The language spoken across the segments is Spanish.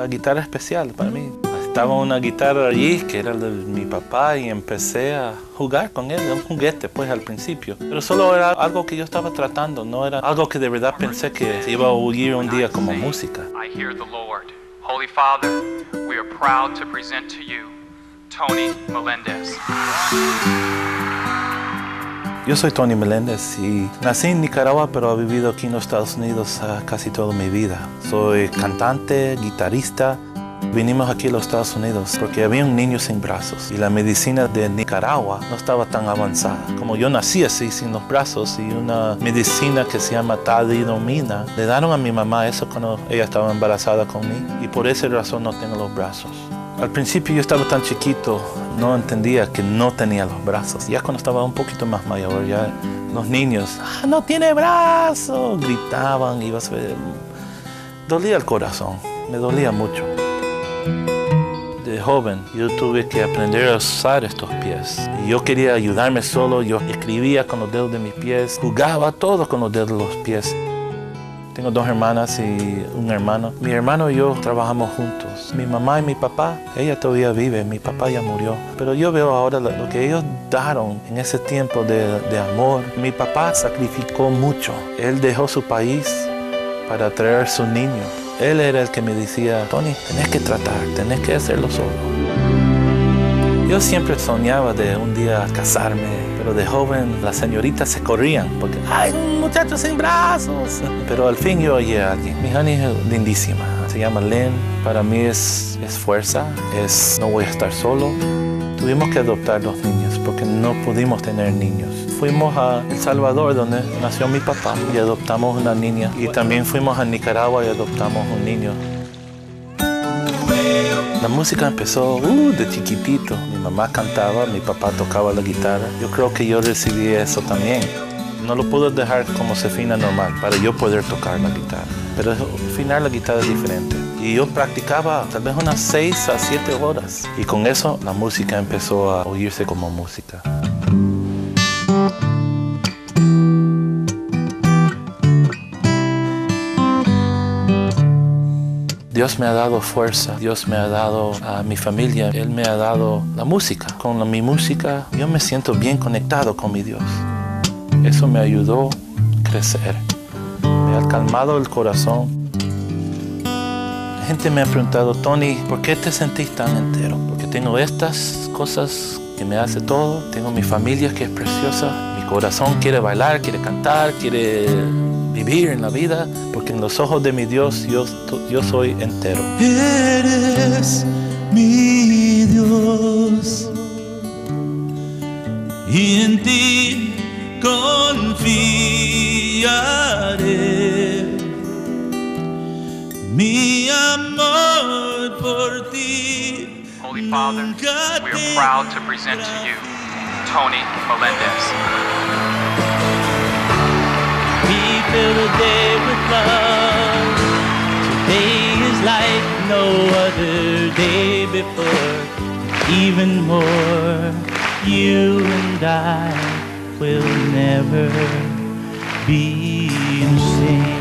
la guitarra especial para mí. Estaba una guitarra allí que era de mi papá y empecé a jugar con él, un juguete pues al principio. Pero solo era algo que yo estaba tratando, no era algo que de verdad pensé que iba a oír un día como música. I hear the Lord. Holy Father, we are proud to present to you Tony Melendez. Yo soy Tony Meléndez y nací en Nicaragua, pero he vivido aquí en los Estados Unidos ah, casi toda mi vida. Soy cantante, guitarrista. Vinimos aquí a los Estados Unidos porque había un niño sin brazos y la medicina de Nicaragua no estaba tan avanzada. Como yo nací así, sin los brazos y una medicina que se llama talidomina, le dieron a mi mamá eso cuando ella estaba embarazada conmigo y por esa razón no tengo los brazos. Al principio yo estaba tan chiquito, no entendía que no tenía los brazos. Ya cuando estaba un poquito más mayor, ya los niños, "Ah, no tiene brazos, gritaban, iba a ser... Dolía el corazón, me dolía mucho. De joven yo tuve que aprender a usar estos pies. Yo quería ayudarme solo, yo escribía con los dedos de mis pies, jugaba todo con los dedos de los pies. Tengo dos hermanas y un hermano. Mi hermano y yo trabajamos juntos. Mi mamá y mi papá, ella todavía vive, mi papá ya murió. Pero yo veo ahora lo, que ellos daron en ese tiempo de, de amor. Mi papá sacrificó mucho. Él dejó su país para traer su niño. Él era el que me decía, Tony, tenés que tratar, tenés que hacerlo solo. Yo siempre soñaba de un día casarme, pero de joven las señoritas se corrían porque, ¡ay, un muchacho sin brazos! Pero al fin yo hallé a alguien. Mi honey es lindísima, se llama Lynn. Para mí es, es fuerza, es no voy a estar solo. Tuvimos que adoptar los niños porque no pudimos tener niños. Fuimos a El Salvador, donde nació mi papá, y adoptamos una niña. Y también fuimos a Nicaragua y adoptamos un niño. La música empezó uh, de chiquitito. Mi mamá cantaba, mi papá tocaba la guitarra. Yo creo que yo recibí eso también. No lo puedo dejar como se fina normal para yo poder tocar la guitarra. Pero afinar la guitarra es diferente. Y yo practicaba tal vez unas 6 a 7 horas. Y con eso la música empezó a oírse como música. Dios me ha dado fuerza, Dios me ha dado a mi familia, Él me ha dado la música. Con la- mi música yo me siento bien conectado con mi Dios. Eso me ayudó a crecer, me ha calmado el corazón. La gente me ha preguntado, Tony, ¿por qué te sentís tan entero? Porque tengo estas cosas que me hace todo, tengo mi familia que es preciosa, mi corazón quiere bailar, quiere cantar, quiere vivir en la vida, porque en los ojos de mi Dios yo, yo soy entero. Eres mi Dios y en ti confiaré. Mi amor por ti. Holy Father, we are proud to present to you Tony Melendez. Fill the day with love. Today is like no other day before. Even more, you and I will never be the same.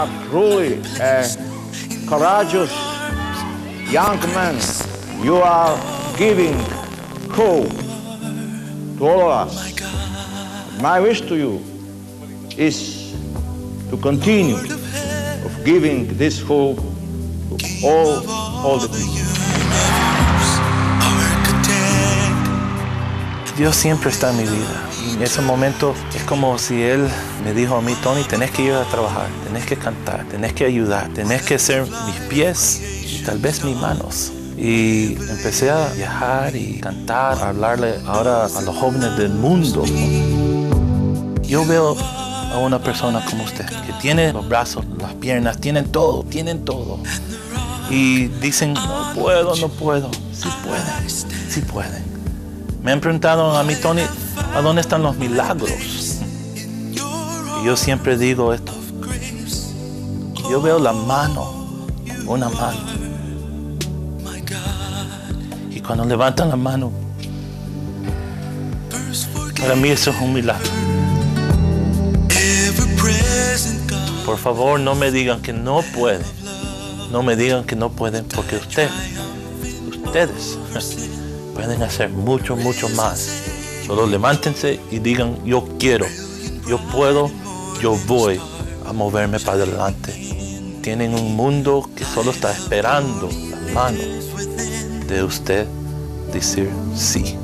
Are truly a courageous young man. You are giving hope to all of us. My wish to you is to continue of giving this hope to all, all the people. Dios siempre está en mi vida. En ese momento es como si Él me dijo a mí, Tony, tenés que ir a trabajar, tenés que cantar, tenés que ayudar, tenés que ser mis pies y tal vez mis manos. Y empecé a viajar y cantar, a hablarle ahora a los jóvenes del mundo. Yo veo a una persona como usted, que tiene los brazos, las piernas, tienen todo, tienen todo. Y dicen, no puedo, no puedo. Sí pueden, sí pueden. Me han preguntado a mí, Tony, ¿a dónde están los milagros? Y yo siempre digo esto, Yo veo la mano, una mano. Y cuando levantan la mano, para mí eso es un milagro. Por favor, no me digan que no pueden. No me digan que no pueden porque ustedes, ustedes pueden hacer mucho, mucho más. Solo levántense y digan, yo quiero, yo puedo, yo voy a moverme para adelante. Tienen un mundo que solo está esperando la mano de usted decir sí.